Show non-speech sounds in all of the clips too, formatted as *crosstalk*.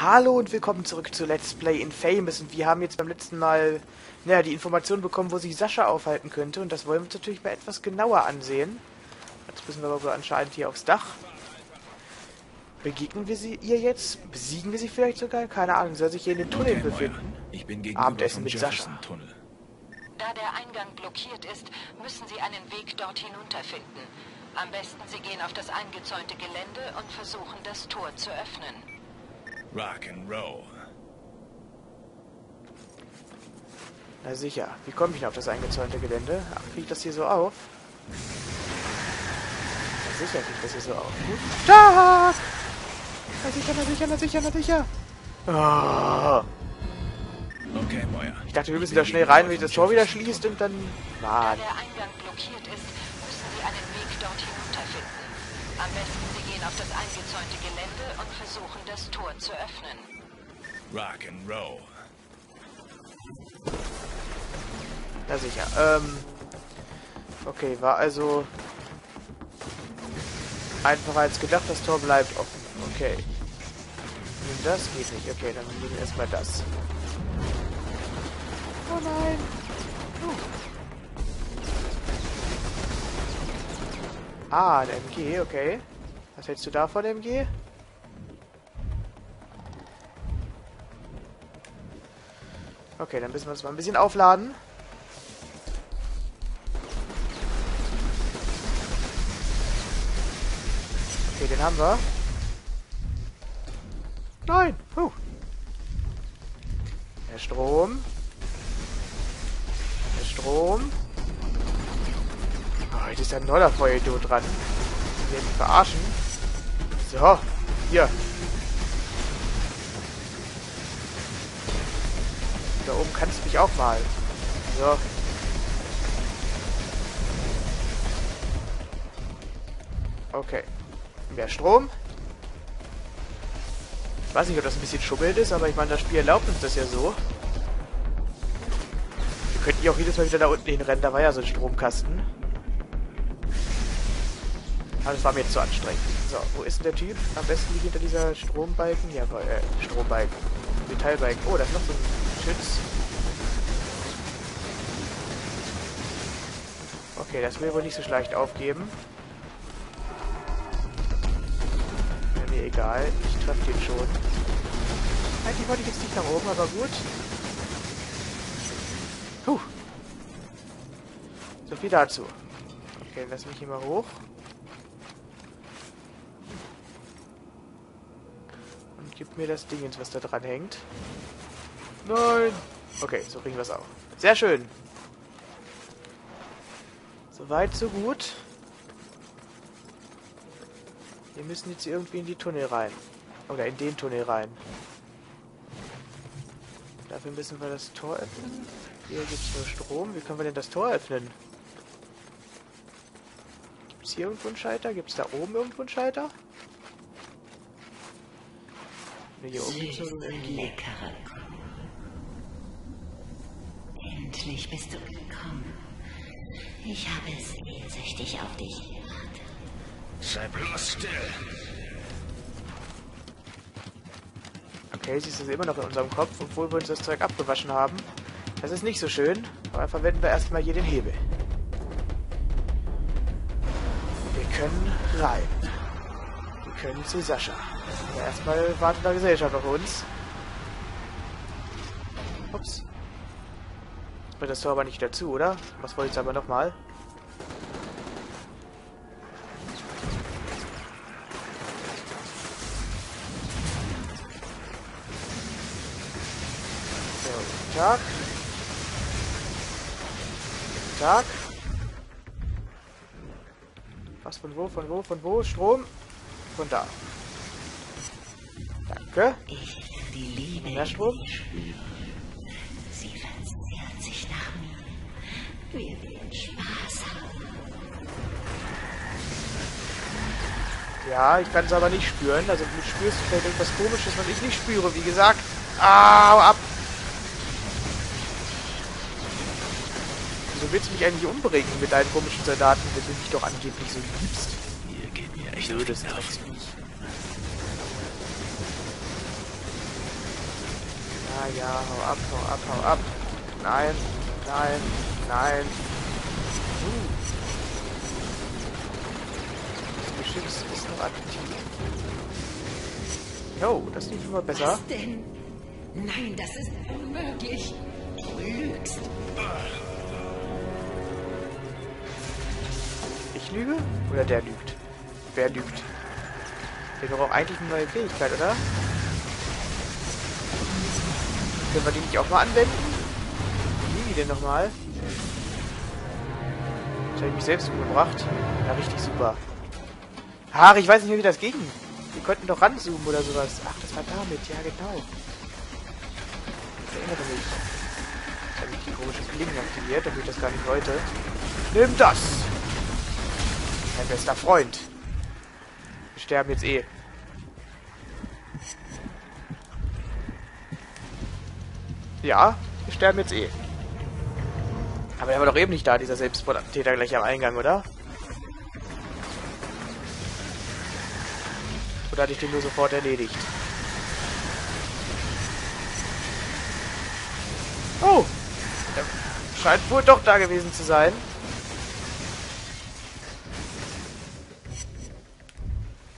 Hallo und willkommen zurück zu Let's Play Infamous und wir haben jetzt beim letzten Mal naja, die Information bekommen, wo sich Sascha aufhalten könnte und das wollen wir uns natürlich mal etwas genauer ansehen. Jetzt müssen wir aber anscheinend hier aufs Dach. Begegnen wir sie ihr jetzt? Besiegen wir sie vielleicht sogar? Keine Ahnung, soll sich hier in den Tunnel Okay, befinden? Ich bin gegenüber Abendessen mit Sascha. Jefferson-Tunnel. Da der Eingang blockiert ist, müssen Sie einen Weg dort hinunterfinden. Am besten Sie gehen auf das eingezäunte Gelände und versuchen, das Tor zu öffnen. Rock and Roll. Na sicher. Wie komme ich denn auf das eingezäunte Gelände? Ach, kriege ich das hier so auf? Na sicher kriege ich das hier so auf. Guten Tag! Na sicher, na sicher, na sicher, na sicher. Oh. Okay, Moya. Ich dachte, wir müssen da schnell rein, wenn ich das Tor wieder schließt und dann... Da Mann. der Eingang blockiert ist, müssen Sie einen Weg dort hinunterfinden. Am besten Sie gehen auf das eingezäunte Gelände und versuchen, das Tor zu öffnen. Rock and Roll. Na sicher. Ähm. Okay, war also einfacher als gedacht. Das Tor bleibt offen. Okay. Nimm das geht nicht. Okay, dann nehmen wir erstmal das. Oh nein. Uh. Ah, ein MG, okay. Was hältst du davon, MG? Okay, dann müssen wir uns mal ein bisschen aufladen. Okay, den haben wir. Nein! Puh. Der Strom. Der Strom. Jetzt ist ein neuer Vollidiot dran. Wir werden verarschen. So, hier. Da oben kannst du mich auch mal. So. Okay. Mehr Strom. Ich weiß nicht, ob das ein bisschen schummelt ist, aber ich meine, das Spiel erlaubt uns das ja so. Wir könnten ja auch jedes Mal wieder da unten hinrennen, da war ja so ein Stromkasten. Aber das war mir jetzt zu anstrengend. So, wo ist denn der Typ? Am besten liegt hinter dieser Strombalken. Ja, äh, Strombalken. Metallbalken. Oh, da ist noch so ein Schütz. Okay, das will wohl nicht so leicht aufgeben. Ja, mir egal. Ich treffe den schon. Eigentlich wollte ich jetzt nicht nach oben, aber gut. Puh. So viel dazu. Okay, lass mich hier mal hoch. Und gib mir das Ding, was da dran hängt. Nein! Okay, so kriegen wir es auch. Sehr schön. Soweit, so gut. Wir müssen jetzt irgendwie in die Tunnel rein. Oder in den Tunnel rein. Dafür müssen wir das Tor öffnen. Hier gibt es nur Strom. Wie können wir denn das Tor öffnen? Gibt es hier irgendwo einen Schalter? Gibt es da oben irgendwo einen Schalter? MG. Leckere. Endlich bist du gekommen. Ich habe sehnsüchtig auf dich gewartet. Sei bloß still. Okay, sie ist immer noch in unserem Kopf, obwohl wir uns das Zeug abgewaschen haben. Das ist nicht so schön, aber verwenden wir erstmal hier den Hebel. Wir können rein. Wir können zu Sascha. Aber erstmal wartet da Gesellschaft auf uns. Ups. Wird das Tor aber nicht dazu, oder? Was wollte ich aber nochmal? So, guten Tag. Guten Tag. Was von wo, von wo, von wo? Strom? Von da. Danke. Ich die Liebe Mehr in Strom? dir spüren. Sie verzehrt sich nach mir. Wir werden Spaß haben. Ja, ich kann es aber nicht spüren. Also du spürst vielleicht irgendwas komisches, was ich nicht spüre. Wie gesagt. Ah, ab! Wieso willst du mich eigentlich umbringen mit deinen komischen Soldaten, wenn du mich doch angeblich so liebst? Ihr geht mir echt Blödes die Nerven. Drecksviech. Ja, hau ab, hau ab, hau ab. Nein, nein, nein. Uh. Das Geschütz ist noch aktiv. Jo, das lief immer besser. Was denn? Nein, das ist unmöglich. Du lügst. Ich lüge? Oder der lügt? Wer lügt? Der braucht eigentlich eine neue Fähigkeit, oder? Können wir die nicht auch mal anwenden? Wie die denn nochmal? Jetzt habe ich mich selbst umgebracht. Ja, richtig super. Ach, ich weiß nicht mehr, wie das ging. Wir konnten doch ranzoomen oder sowas. Ach, das war damit. Ja, genau. Ich erinnere mich. Jetzt habe ich die komische Klingen aktiviert, damit ich das gar nicht wollte. Nimm das! Mein bester Freund. Wir sterben jetzt eh. Ja, wir sterben jetzt eh. Aber er war doch eben nicht da, dieser Selbstmordattentäter gleich am Eingang, oder? Oder hatte ich den nur sofort erledigt? Oh! Er scheint wohl doch da gewesen zu sein.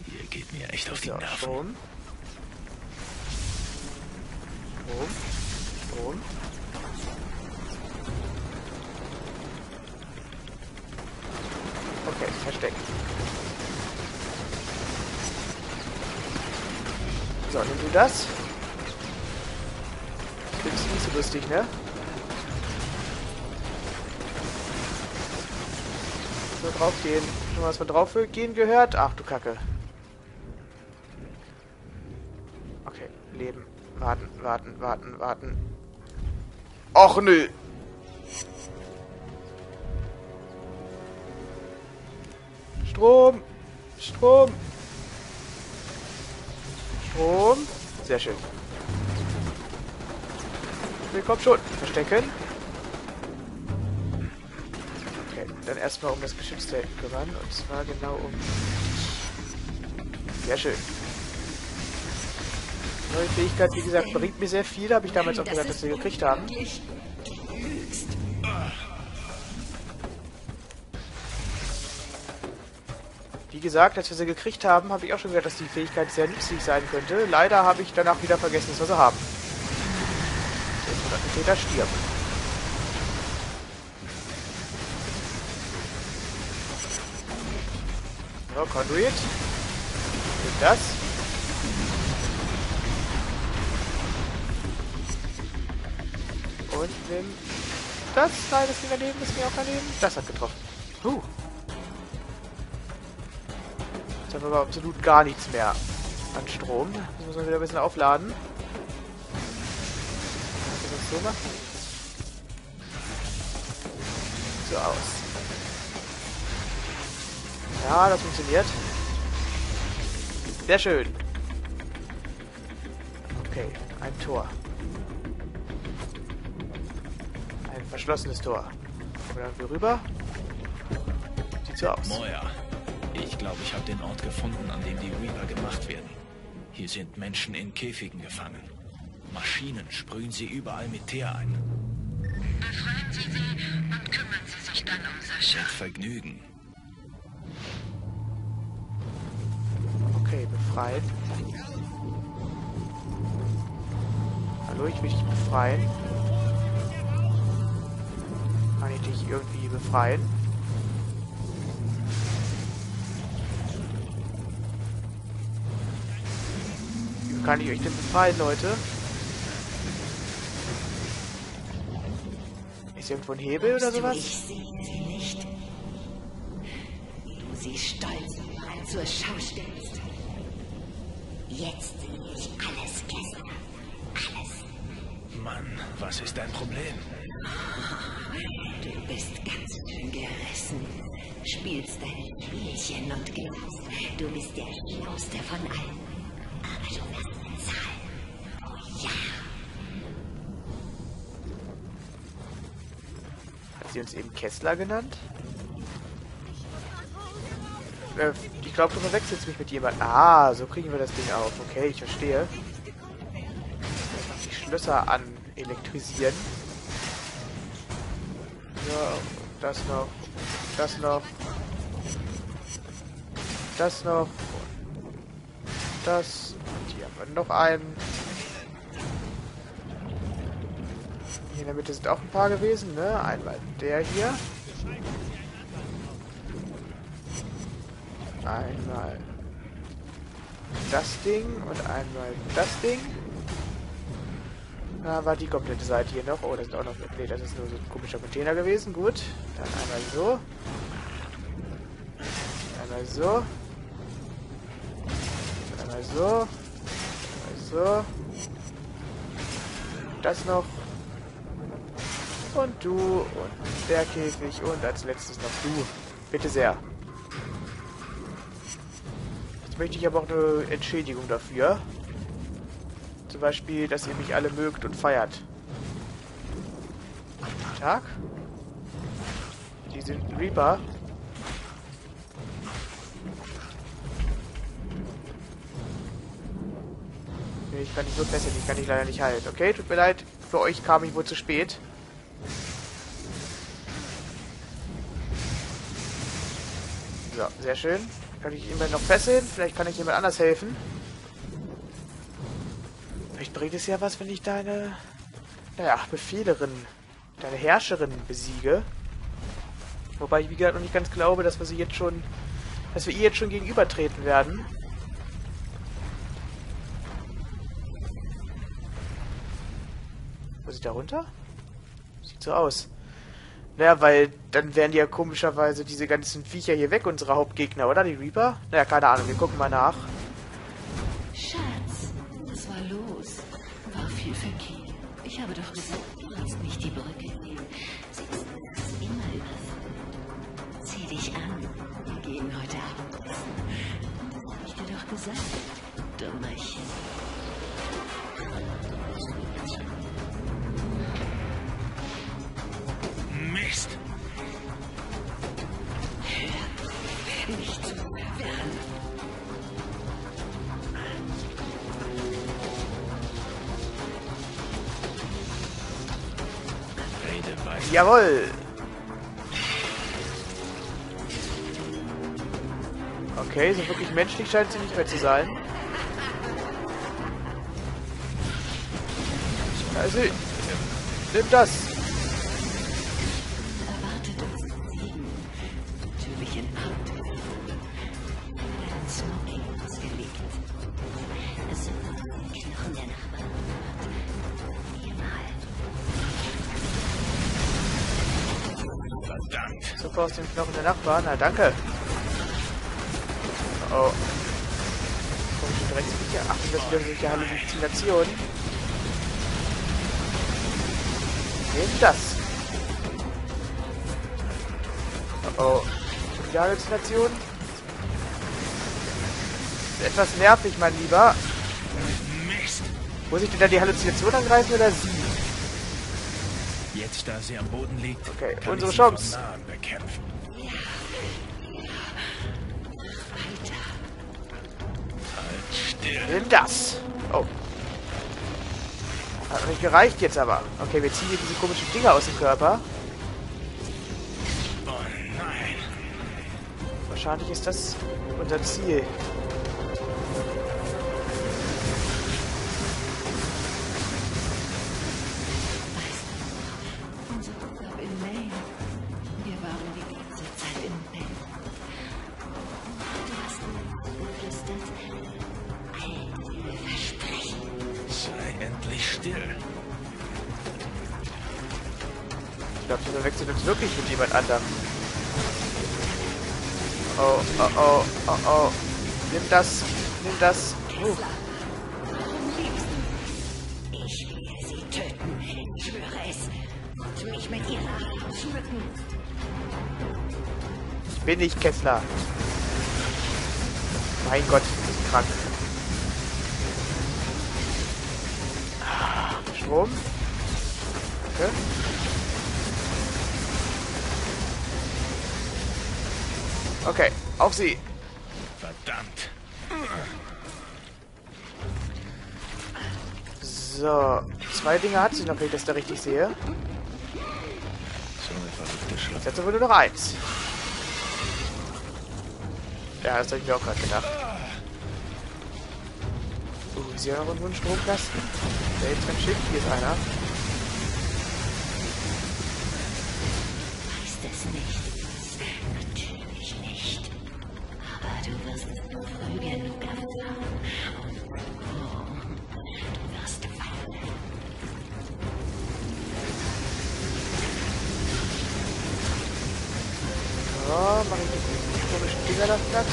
Ihr geht mir echt auf die Nerven. Strom. Strom. Strom. Okay, versteckt. So, nimm du das. Du nicht so lustig, ne? So, drauf gehen. Schon mal was von drauf gehen gehört? Ach du Kacke. Okay, leben. Warten, warten, warten, warten. Och nö. Strom. Strom. Strom. Sehr schön. Wir kommen schon. Verstecken. Okay, dann erstmal um das Geschütz da hinten kümmern. Und zwar genau um... Sehr schön. Neue Fähigkeit, wie gesagt, bringt mir sehr viel. Habe ich damals auch gesagt, dass wir gekriegt haben. Wie gesagt, als wir sie gekriegt haben, habe ich auch schon gesagt, dass die Fähigkeit sehr nützlich sein könnte. Leider habe ich danach wieder vergessen, dass wir sie haben. Der Täter stirbt. So, Conduit. Nimm das. Nimm das. Nein, das ging daneben, das ging auch daneben. Das hat getroffen. Huh. Jetzt haben wir aber absolut gar nichts mehr an Strom. Das muss man wieder ein bisschen aufladen. Kann das so machen? So aus. Ja, das funktioniert. Sehr schön. Okay, ein Tor. Verschlossenes Tor. Kommen wir rüber. Sieht so aus. Moja, ich glaube, ich habe den Ort gefunden, an dem die Reaper gemacht werden. Hier sind Menschen in Käfigen gefangen. Maschinen sprühen sie überall mit Teer ein. Befreien Sie sie und kümmern Sie sich dann um Sascha. Mit Vergnügen. Okay, befreien. Hallo, ich will dich befreien. Kann ich dich irgendwie befreien? Wie kann ich euch denn befreien, Leute? Ist irgendwo ein Hebel oder sowas? Ich sehe sie nicht. Du sie stolz und bereit zur Schau stellst. Jetzt sehe ich alles, Kessler. Alles. Mann, was ist dein Problem? Bist ganz schön gerissen. Spielst deine Spielchen und glaubst, du bist der Schlauste von allen. Aber du wirst bezahlen. Oh ja. Hat sie uns eben Kessler genannt? Äh, ich glaube, du verwechselst mich mit jemandem. Ah, so kriegen wir das Ding auf. Okay, ich verstehe. Mich Schlösser an elektrisieren. So, das noch. Das noch. Das noch. Das. Und hier haben wir noch einen. Hier in der Mitte sind auch ein paar gewesen, ne? Einmal der hier. Einmal das Ding und einmal das Ding. Da war die komplette Seite hier noch. Oh, das ist auch noch... Nee, das ist nur so ein komischer Container gewesen. Gut. Dann einmal so. Einmal so. Einmal so. Einmal so. Das noch. Und du. Und der Käfig. Und als letztes noch du. Bitte sehr möchte ich aber auch eine Entschädigung dafür. Zum Beispiel, dass ihr mich alle mögt und feiert. Guten Tag. Die sind Reaper. Nee, ich kann nicht so fesseln, ich kann dich leider nicht halten. Okay, tut mir leid. Für euch kam ich wohl zu spät. So, sehr schön. Kann ich jemand noch fesseln? Vielleicht kann ich jemand anders helfen. Bringt es ja was, wenn ich deine, naja, Befehlerin, deine Herrscherin besiege. Wobei ich, wie gesagt, noch nicht ganz glaube, dass wir sie jetzt schon, dass wir ihr jetzt schon gegenübertreten werden. Wo ist da runter? Sieht so aus. Naja, weil dann wären die ja komischerweise diese ganzen Viecher hier weg, unsere Hauptgegner, oder? Die Reaper? Naja, keine Ahnung, wir gucken mal nach. Verkehr. Ich habe doch gesagt, du willst nicht die Brücke. Sie ist immer überfüllt. Zieh dich an. Wir gehen heute Abend habe ich dir doch gesagt, Dummerchen. Jawohl! Okay, so wirklich menschlich scheint sie nicht mehr zu sein. Also, nimm das! Der Nachbarn. Na, danke. Oh. Komische Drecksviecher. Ach, das wieder solche Halluzinationen. Nimm das. Oh, oh. Die Halluzination. Etwas nervig, mein Lieber. Mist. Muss ich denn da die Halluzination angreifen oder sie? Jetzt, da sie am Boden liegt, okay, unsere Chance. Nimm das. Oh. Hat nicht gereicht jetzt aber. Okay, wir ziehen hier diese komischen Dinger aus dem Körper. Oh nein. Wahrscheinlich ist das unser Ziel. Mich mit Haut schmücken. Ich bin nicht Kessler. Mein Gott, das ist krank. Strom. Okay. Okay, auf sie. Verdammt. So. So, zwei Dinge hat sie noch, wenn ich das da richtig sehe. Jetzt aber nur noch eins. Ja, das habe ich mir auch gerade gedacht. Uh, ist hier noch irgendwo ein Stromkasten? Der jetzt ganz schick. Hier ist einer. So, mache ich die komischen Dinger da platt.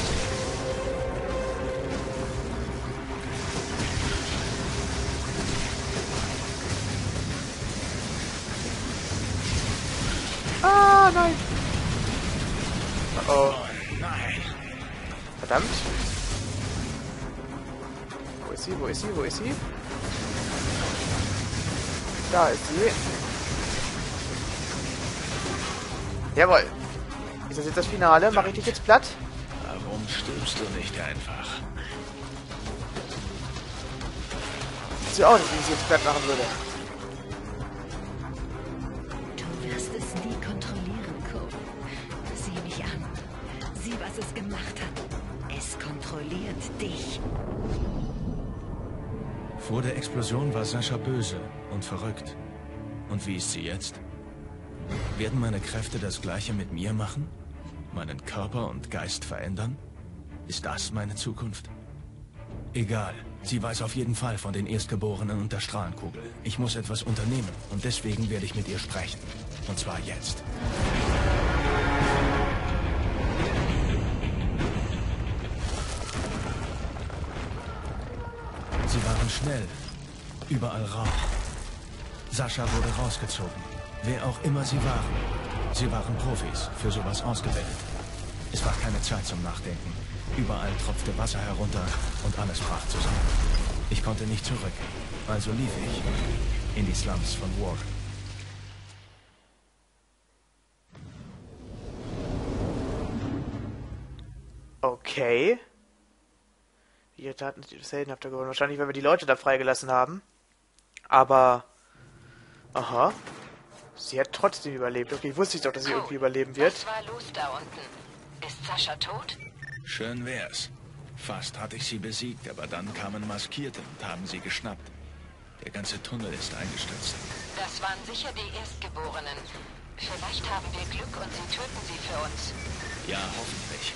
Ah, nein. Oh, nein. verdammt. Wo ist sie? Wo ist sie? Wo ist sie? Da ist sie. Jawohl. Ist das jetzt das Finale? Mache ich dich jetzt platt? Warum stirbst du nicht einfach? Sieht auch nicht, wie ich sie jetzt platt machen würde. Du wirst es nie kontrollieren, Cole. Sieh mich an. Sieh, was es gemacht hat. Es kontrolliert dich. Vor der Explosion war Sascha böse und verrückt. Und wie ist sie jetzt? Werden meine Kräfte das gleiche mit mir machen? Meinen Körper und Geist verändern? Ist das meine Zukunft? Egal. Sie weiß auf jeden Fall von den Erstgeborenen und der Strahlenkugel. Ich muss etwas unternehmen und deswegen werde ich mit ihr sprechen. Und zwar jetzt. Sie waren schnell. Überall Rauch. Sascha wurde rausgezogen. Wer auch immer sie waren. Sie waren Profis, für sowas ausgebildet. Es war keine Zeit zum Nachdenken. Überall tropfte Wasser herunter und alles brach zusammen. Ich konnte nicht zurück. Also lief ich in die Slums von Ward. Okay. Ihre Taten sind etwas heldenhafter geworden. Wahrscheinlich, weil wir die Leute da freigelassen haben. Aber. Aha. Sie hat trotzdem überlebt. Okay, ich wusste doch, dass sie irgendwie überleben wird. Was war los da unten? Ist Sascha tot? Schön wär's. Fast hatte ich sie besiegt, aber dann kamen Maskierte und haben sie geschnappt. Der ganze Tunnel ist eingestürzt. Das waren sicher die Erstgeborenen. Vielleicht haben wir Glück und sie töten sie für uns. Ja, hoffentlich.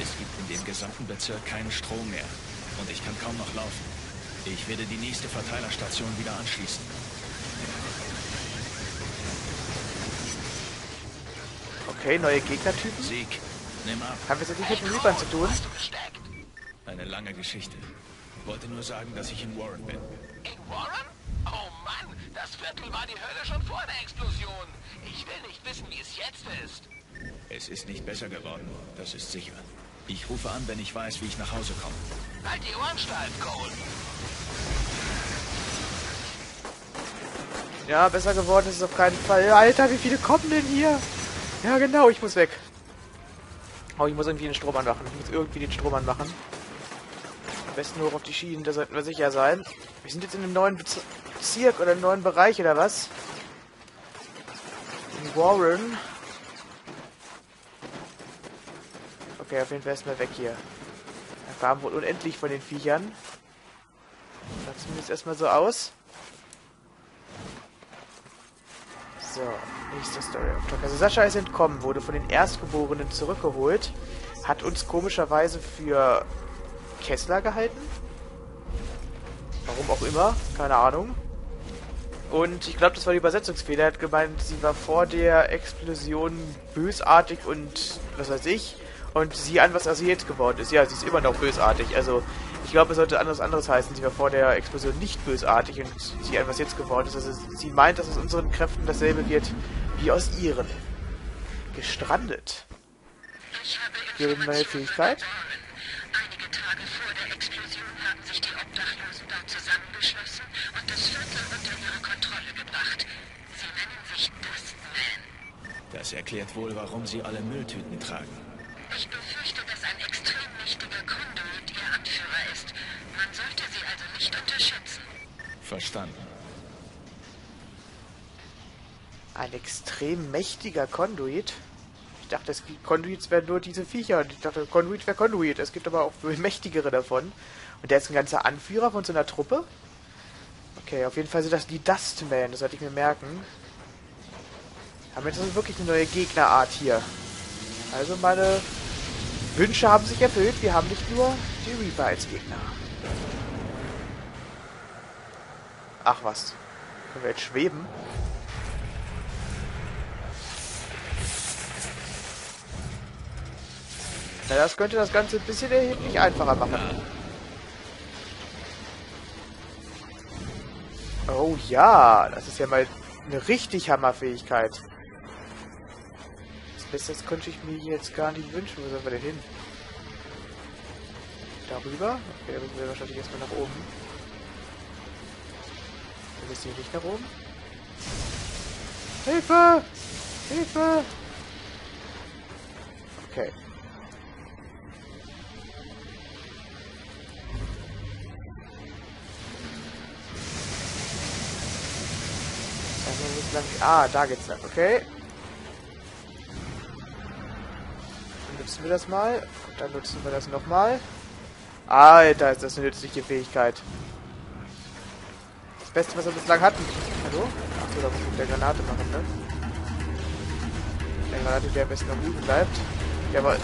Es gibt in dem gesamten Bezirk keinen Strom mehr. Und ich kann kaum noch laufen. Ich werde die nächste Verteilerstation wieder anschließen. Okay, neue Gegnertypen. Sieg, nimm ab. Haben wir es jetzt nicht mit den Reapern zu tun? Eine lange Geschichte. Wollte nur sagen, dass ich in Warren bin. In Warren? Oh Mann, das Viertel war die Hölle schon vor der Explosion. Ich will nicht wissen, wie es jetzt ist. Es ist nicht besser geworden, das ist sicher. Ich rufe an, wenn ich weiß, wie ich nach Hause komme. Halt die Ohren steif, Cole. Ja, besser geworden ist es auf keinen Fall. Alter, wie viele kommen denn hier? Ja, genau, ich muss weg. Oh, ich muss irgendwie den Strom anmachen. Ich muss irgendwie den Strom anmachen. Am besten nur auf die Schienen, da sollten wir sicher sein. Wir sind jetzt in einem neuen Bez- Bezirk oder einem neuen Bereich oder was? In Warren. Okay, auf jeden Fall erstmal weg hier. Wir fahren wohl unendlich von den Viechern. Sah zumindest erstmal so aus. So, nächste Story. Auftrag. Also Sascha ist entkommen, wurde von den Erstgeborenen zurückgeholt, hat uns komischerweise für Kessler gehalten. Warum auch immer, keine Ahnung. Und ich glaube, das war die Übersetzungsfehler. Er hat gemeint, sie war vor der Explosion bösartig und was weiß ich. Und sie an was sie jetzt geworden ist. Ja, sie ist immer noch bösartig. Also ich glaube, es sollte anderes anderes heißen. Sie war vor der Explosion nicht bösartig und sie was jetzt geworden ist. Also sie meint, dass aus unseren Kräften dasselbe wird wie aus ihren. Gestrandet. Ich habe Ihre neue Fähigkeit. Einige Tage vor der Explosion haben sich die Obdachlosen dort zusammengeschlossen und das Viertel unter ihre Kontrolle gebracht. Sie nennen sich Dustman. Das erklärt wohl, warum sie alle Mülltüten tragen. Verstanden. Ein extrem mächtiger Conduit. Ich dachte, es gibt Conduits wären nur diese Viecher. Ich dachte, Conduit wäre Conduit. Es gibt aber auch mächtigere davon. Und der ist ein ganzer Anführer von so einer Truppe? Okay, auf jeden Fall sind das die Dustmen. Das sollte ich mir merken. Aber jetzt ist wirklich eine neue Gegnerart hier. Also meine Wünsche haben sich erfüllt. Wir haben nicht nur die Reaper als Gegner. Ach was. Können wir jetzt schweben? Na, das könnte das Ganze ein bisschen erheblich einfacher machen. Oh ja, das ist ja mal eine richtig Hammerfähigkeit. Das Beste das könnte ich mir jetzt gar nicht wünschen. Wo sollen wir denn hin? Darüber? Okay, da müssen wir wahrscheinlich erstmal nach oben. Dann ist hier nicht nach oben. Hilfe! Hilfe! Okay. Ah, da geht's lang. Okay. Dann nutzen wir das mal. Und dann nutzen wir das nochmal. Alter, ist das eine nützliche Fähigkeit. Beste, was wir bislang hatten. Hallo? Achso, da muss ich mit der Granate machen, ne? Der Granate, der am besten noch liegen bleibt. Jawohl.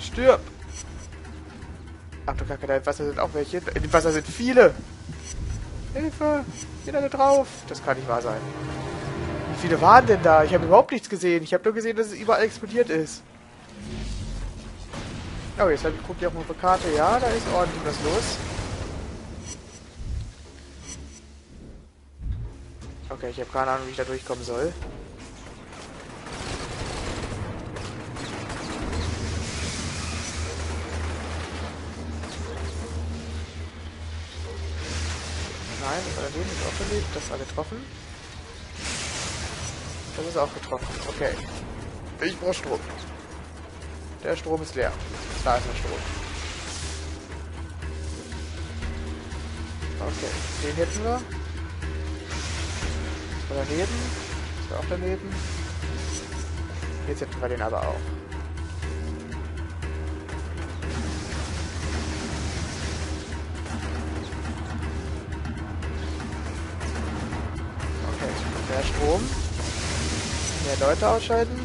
Stirb! Ach du Kacke, da im Wasser sind auch welche. Im Wasser sind viele. Hilfe! Geht alle drauf. Das kann nicht wahr sein. Wie viele waren denn da? Ich habe überhaupt nichts gesehen. Ich habe nur gesehen, dass es überall explodiert ist. Oh, jetzt habe guckt ja auf unsere Karte. Ja, da ist ordentlich was los. Okay, ich habe keine Ahnung, wie ich da durchkommen soll. Nein, das war daneben, ist auch daneben. Das war getroffen. Das ist auch getroffen. Okay. Ich brauche Strom. Der Strom ist leer. Da ist der Strom. Okay, den hätten wir. Das war daneben. Das war auch daneben. Jetzt hätten wir den aber auch. Mehr Strom. Mehr Leute ausschalten.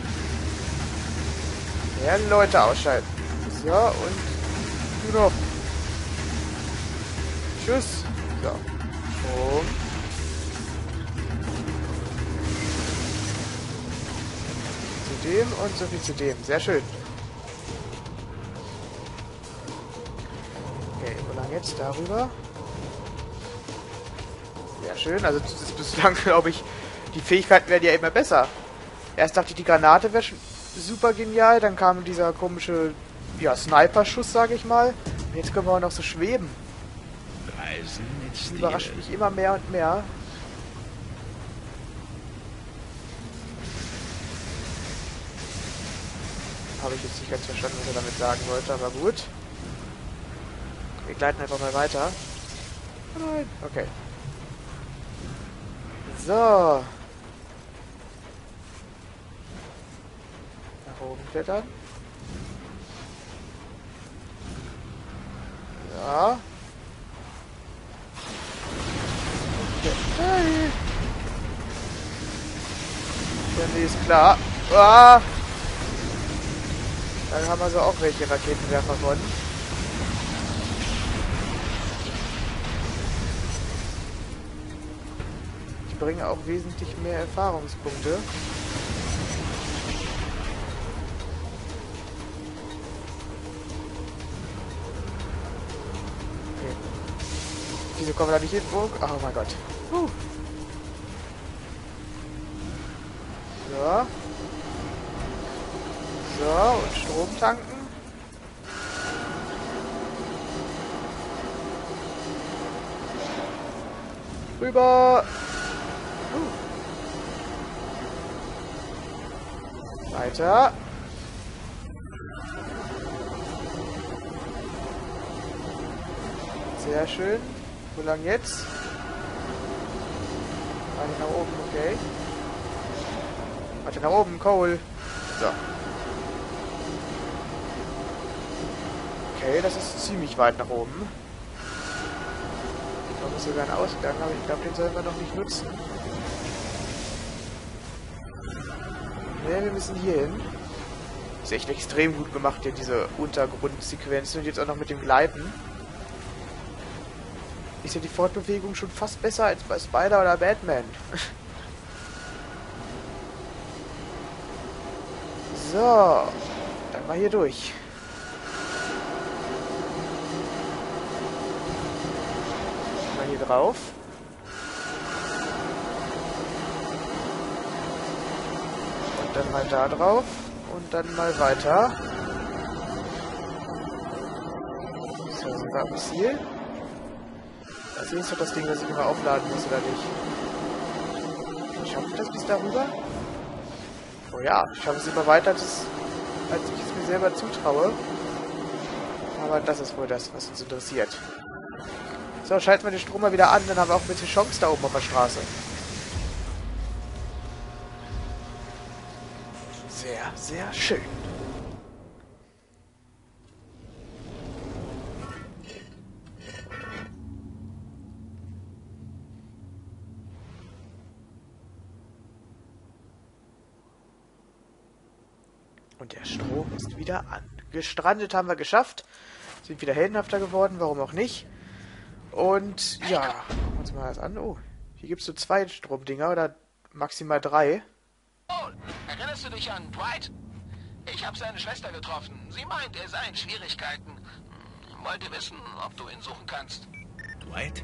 Mehr Leute ausschalten. So, und du noch. Tschüss. So. Strom. Zu dem und so viel zu dem. Sehr schön. Okay, wo lang jetzt? Darüber. Sehr schön. Also das ist bislang, *laughs* glaube ich, die Fähigkeiten werden ja immer besser. Erst dachte ich, die Granate wäre super genial, dann kam dieser komische, ja, Sniper-Schuss, sage ich mal. Und jetzt können wir auch noch so schweben. Reisen mit Das Stil. überrascht mich immer mehr und mehr. Habe ich jetzt nicht ganz verstanden, was er damit sagen wollte, aber gut. Wir gleiten einfach mal weiter. Oh Nein, okay. So. Oben klettern. Ja. Okay. Hey. Ja, nee, ist klar. Ah. Dann haben wir so auch welche Raketenwerfer von. Die bringen auch wesentlich mehr Erfahrungspunkte. Kommen wir da nicht hin? Oh, oh mein Gott. Puh. So. So, und Strom tanken. Rüber. Uh. Weiter. Sehr schön. Wo lang jetzt? Warte nach oben, okay. Warte nach oben, Cole. So. Okay, das ist ziemlich weit nach oben. Da ist sogar ein Ausgang, aber ich glaube, den sollen wir noch nicht nutzen. Ne, wir müssen hier hin. Ist echt extrem gut gemacht hier, diese Untergrundsequenzen. Und jetzt auch noch mit dem Gleiten. Ist ja die Fortbewegung schon fast besser als bei Spider oder Batman. so. Dann mal hier durch. Mal hier drauf. Und dann mal da drauf. Und dann mal weiter. So, sind wir am Ziel. Das ist doch das Ding, das ich immer aufladen muss, oder nicht? Schaffe ich das bis darüber? Oh ja, ich schaffe es immer weiter, als ich es mir selber zutraue. Aber das ist wohl das, was uns interessiert. So, schalten wir den Strom mal wieder an, dann haben wir auch ein bisschen Chance da oben auf der Straße. Sehr, sehr schön. Und der Strom ist wieder an. Gestrandet haben wir geschafft. Sind wieder heldenhafter geworden, warum auch nicht. Und ja, gucken wir uns mal das an. Oh, hier gibt es so zwei Stromdinger oder maximal drei. Oh, erinnerst du dich an Dwight? Ich habe seine Schwester getroffen. Sie meint, er sei in Schwierigkeiten. Hm, Wollte wissen, ob du ihn suchen kannst. Dwight?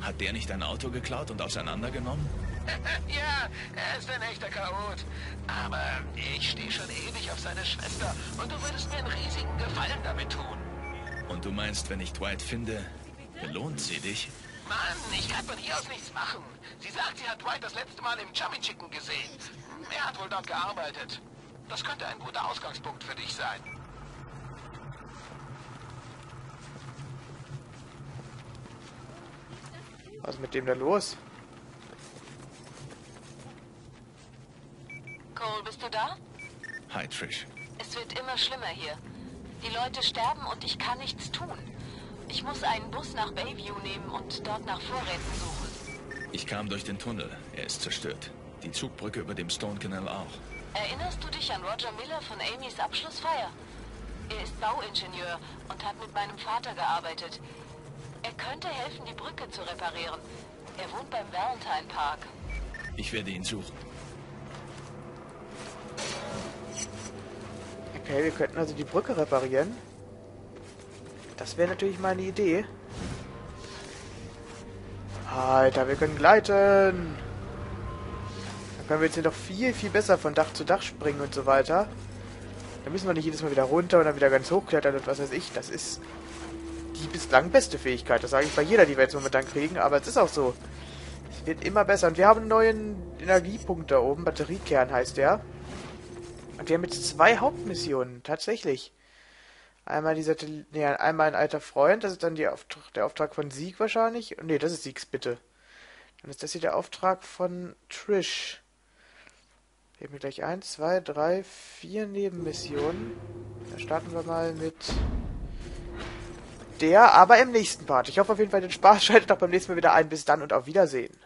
Hat der nicht ein Auto geklaut und auseinandergenommen? *laughs* ja, er ist ein echter Chaot. Aber ich stehe schon ewig auf seine Schwester und du würdest mir einen riesigen Gefallen damit tun. Und du meinst, wenn ich Dwight finde, belohnt sie dich? Mann, ich kann von hier aus nichts machen. Sie sagt, sie hat Dwight das letzte Mal im Chummy Chicken gesehen. Er hat wohl dort gearbeitet. Das könnte ein guter Ausgangspunkt für dich sein. Was ist mit dem da los? Cole, bist du da? Hi, Trish. Es wird immer schlimmer hier. Die Leute sterben und ich kann nichts tun. Ich muss einen Bus nach Bayview nehmen und dort nach Vorräten suchen. Ich kam durch den Tunnel. Er ist zerstört. Die Zugbrücke über dem Stone Canal auch. Erinnerst du dich an Roger Miller von Amys Abschlussfeier? Er ist Bauingenieur und hat mit meinem Vater gearbeitet. Er könnte helfen, die Brücke zu reparieren. Er wohnt beim Valentine Park. Ich werde ihn suchen. Okay, wir könnten also die Brücke reparieren. Das wäre natürlich mal eine Idee. Alter, wir können gleiten. Dann können wir jetzt hier doch viel, viel besser von Dach zu Dach springen und so weiter. Da müssen wir nicht jedes Mal wieder runter und dann wieder ganz hochklettern und was weiß ich. Das ist die bislang beste Fähigkeit. Das sage ich bei jeder, die wir jetzt momentan kriegen. Aber es ist auch so. Es wird immer besser. Und wir haben einen neuen Energiepunkt da oben. Batteriekern heißt der. Und wir haben jetzt zwei Hauptmissionen. Tatsächlich. Einmal dieser, Tele nee, einmal ein alter Freund. Das ist dann die Auftrag, der Auftrag von Sieg wahrscheinlich. Nee, das ist Siegs Bitte. Dann ist das hier der Auftrag von Trish. Wir haben gleich eins, zwei, drei, vier Nebenmissionen. Da starten wir mal mit der, aber im nächsten Part. Ich hoffe auf jeden Fall, den Spaß schaltet auch beim nächsten Mal wieder ein. Bis dann und auf Wiedersehen.